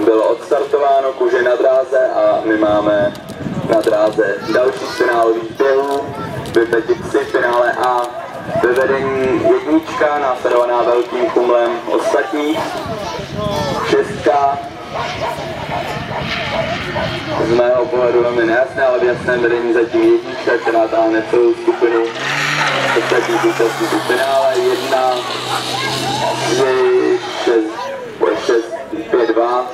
bylo odstartováno, kuže na dráze a my máme na dráze další finálový finálových běhů. Vypeti finále A ve vedení jednička, následovaná velkým kumlem ostatních. Šestka, z mého pohledu velmi nejasné, ale v jasném vedení zatím jednička, která táhne celou skupinu ostatních účastníků finále. Jedna, tři, šest, šest, pět, dva.